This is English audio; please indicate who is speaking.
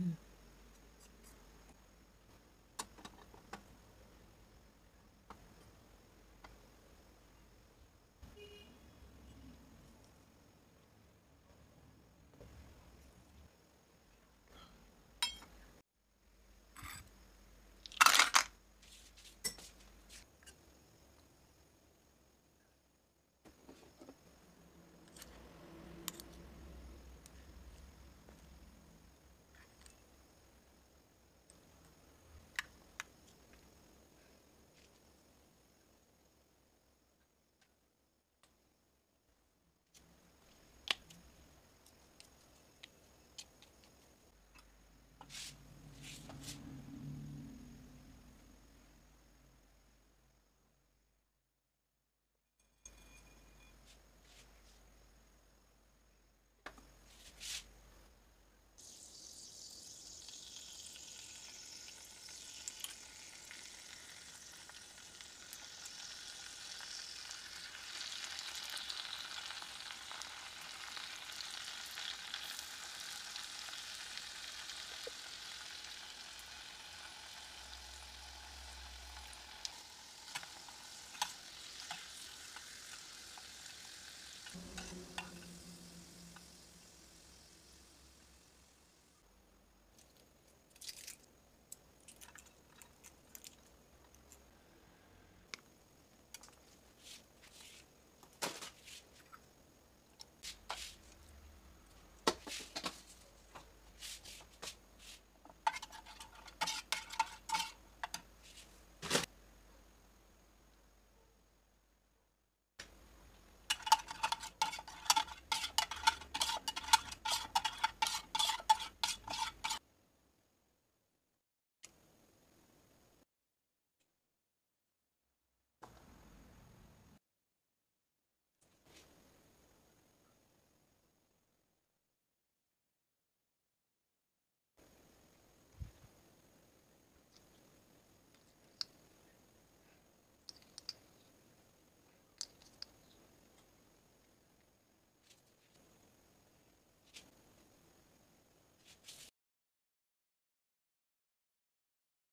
Speaker 1: Mm.